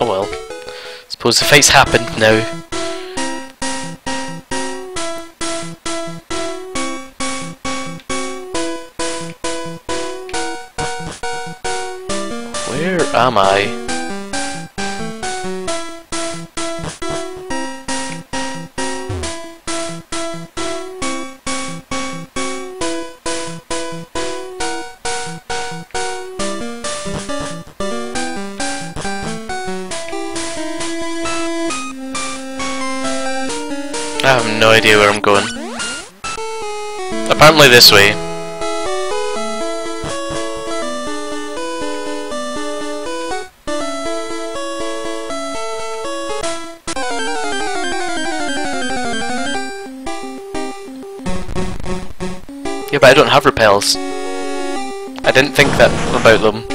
Oh well. Suppose the fight's happened now. Where am I? I have no idea where I'm going. Apparently this way. Yeah, but I don't have repels. I didn't think that about them.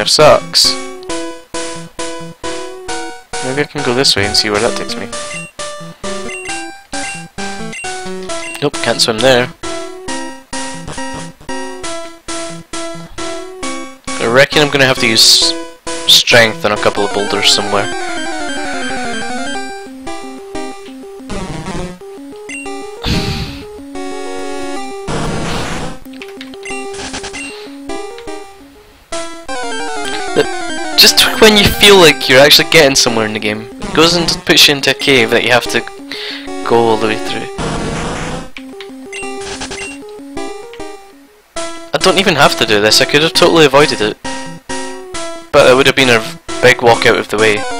Kind of sucks. Maybe I can go this way and see where that takes me. Nope, can't swim there. I reckon I'm gonna have to use strength on a couple of boulders somewhere. When you feel like you're actually getting somewhere in the game, it goes and puts you into a cave that you have to go all the way through. I don't even have to do this, I could have totally avoided it. But it would have been a big walk out of the way.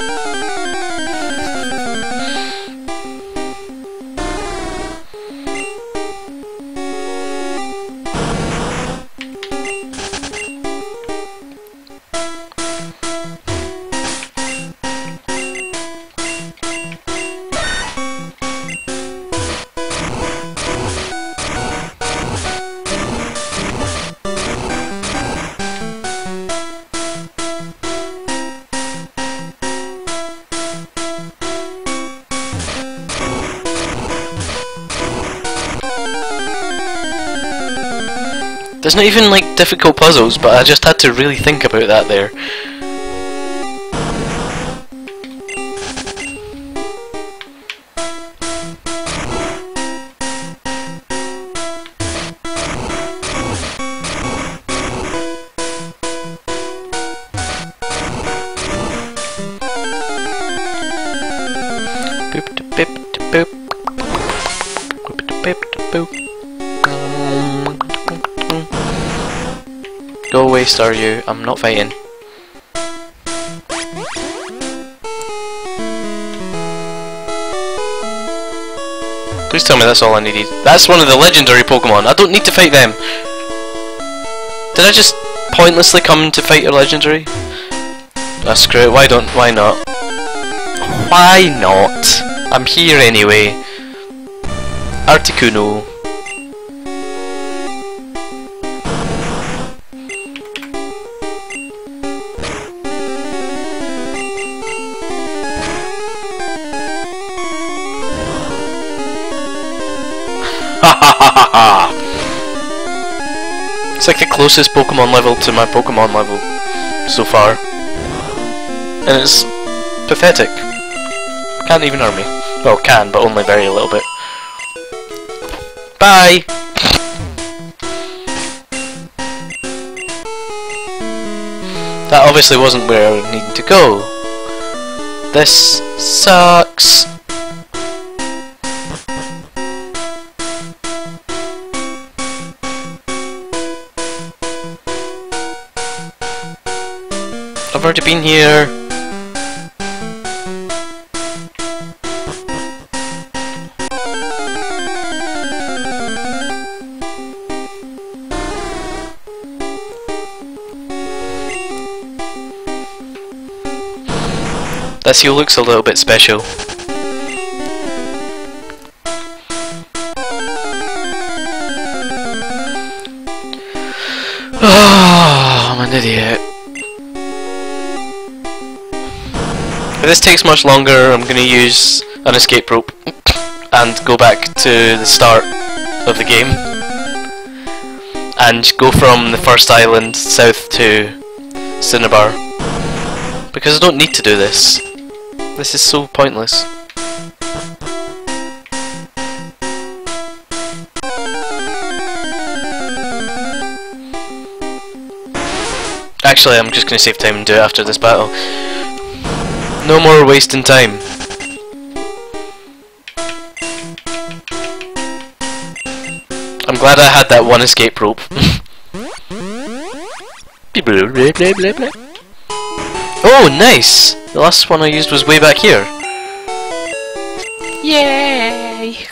There's not even like difficult puzzles, but I just had to really think about that there. Go away, Staryu. I'm not fighting. Please tell me that's all I needed. That's one of the legendary Pokemon. I don't need to fight them. Did I just pointlessly come to fight a legendary? Ah, screw it. Why don't? Why not? Why not? I'm here anyway. Articuno. it's like the closest Pokemon level to my Pokemon level so far. And it's pathetic. Can't even harm me. Well, can, but only very a little bit. Bye! That obviously wasn't where I needed to go. This sucks. Already been here. This heel looks a little bit special. Oh, I'm an idiot. This takes much longer, I'm going to use an escape rope. and go back to the start of the game and go from the first island south to Cinnabar because I don't need to do this. This is so pointless. Actually, I'm just going to save time and do it after this battle. No more wasting time. I'm glad I had that one escape rope. oh, nice! The last one I used was way back here. Yay!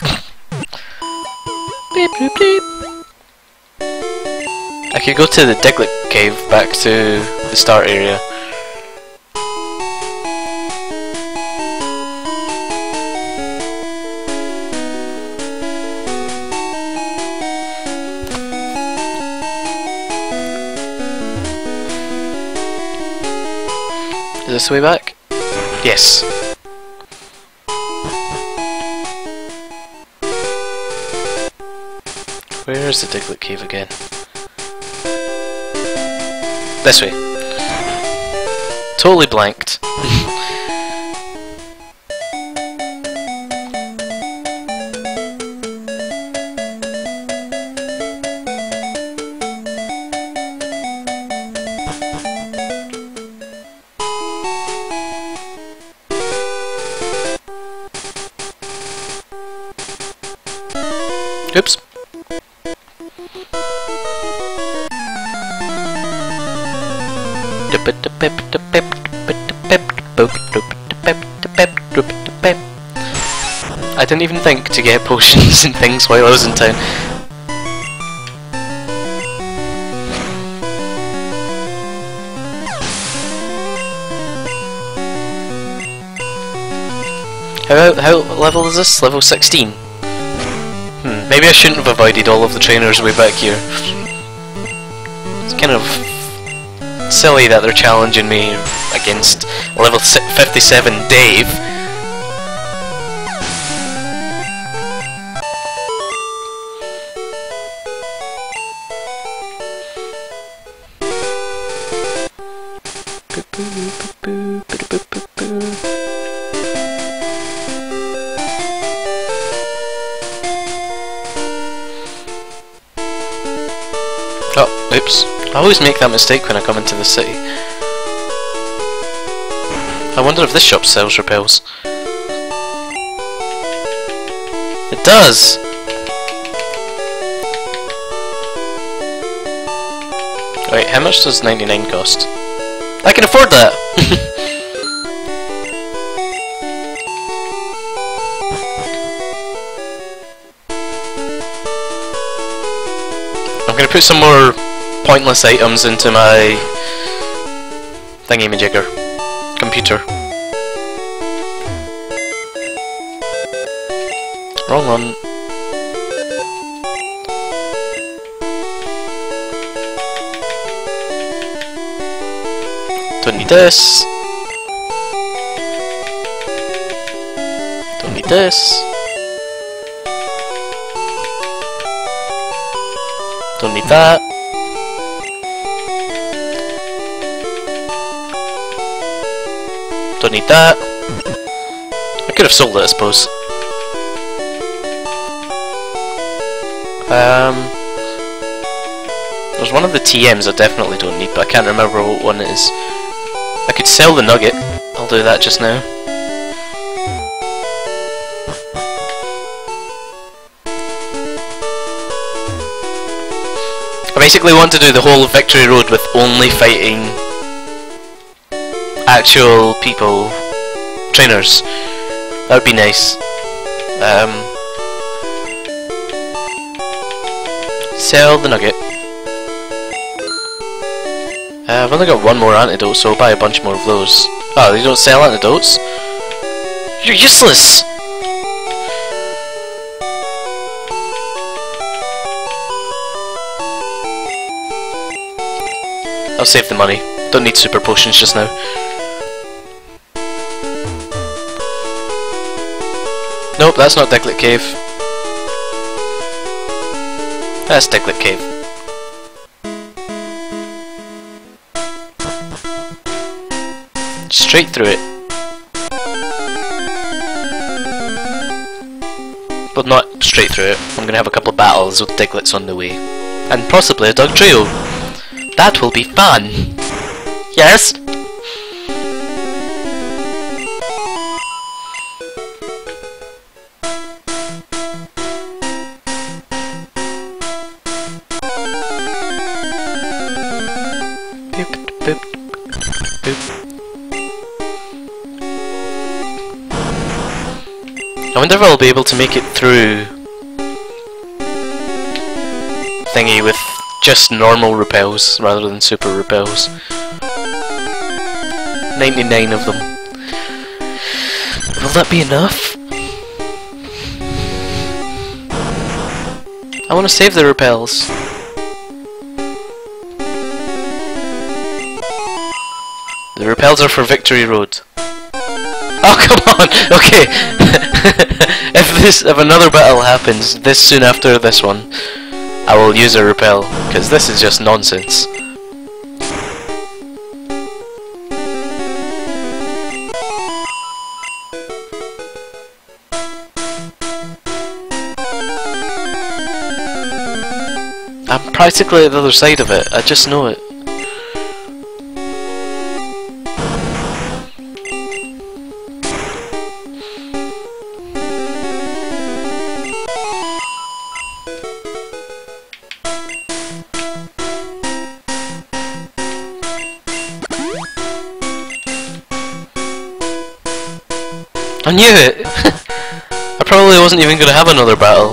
I could go to the Diglett cave back to the start area. This the way back? Yes. Where is the Diglett cave again? This way. Totally blanked. Didn't even think to get potions and things while I was in town. How, how level is this? Level 16? Hmm, maybe I shouldn't have avoided all of the trainers way back here. It's kind of silly that they're challenging me against level 57 Dave. I always make that mistake when I come into the city. I wonder if this shop sells repels. It does! Wait, how much does 99 cost? I can afford that! I'm gonna put some more pointless items into my thingy-majigger computer. Wrong one. Don't need this. Don't need this. Don't need that. Don't need that. I could have sold it, I suppose. Um, there's one of the TMs I definitely don't need, but I can't remember what one it is. I could sell the nugget. I'll do that just now. I basically want to do the whole Victory Road with only fighting actual people, trainers. That would be nice. Um, sell the nugget. Uh, I've only got one more antidote, so I'll buy a bunch more of those. Oh, they don't sell antidotes? You're useless! I'll save the money. Don't need super potions just now. Nope, that's not Diglett Cave. That's Diglett Cave. Straight through it. But not straight through it. I'm gonna have a couple of battles with Digletts on the way. And possibly a Dugtrio. That will be fun! Yes? I wonder if I'll be able to make it through thingy with just normal repels rather than super repels. 99 of them. Will that be enough? I want to save the repels. The repels are for Victory Road. Oh come on! Okay. if this if another battle happens this soon after this one, I will use a repel because this is just nonsense. I'm practically at the other side of it. I just know it. I knew it! I probably wasn't even going to have another battle.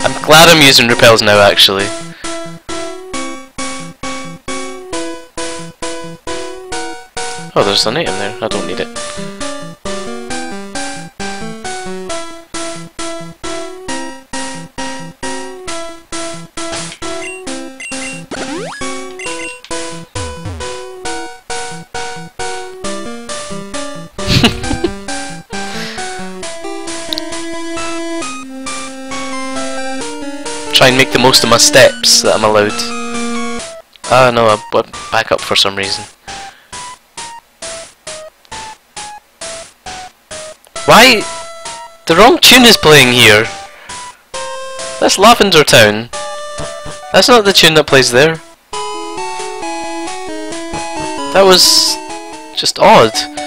I'm glad I'm using repels now actually. Oh, there's an item there. I don't need it. Try and make the most of my steps that I'm allowed. Ah, no, I went back up for some reason. Why? The wrong tune is playing here. That's Lavender Town. That's not the tune that plays there. That was just odd.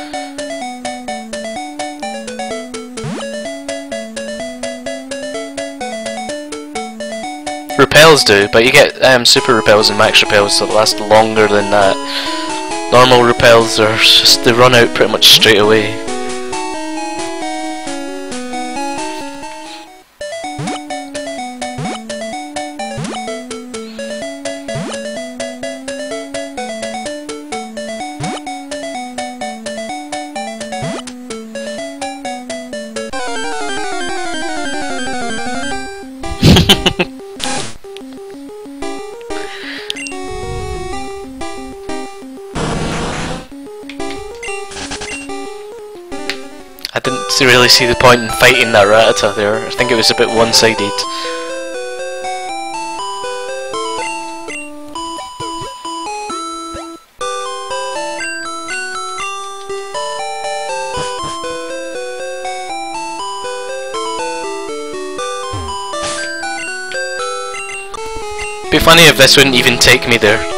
Repels do, but you get um, super repels and max repels that last longer than that. Normal repels are just they run out pretty much straight away. Didn't really see the point in fighting that Rattata there. I think it was a bit one-sided. Be funny if this wouldn't even take me there.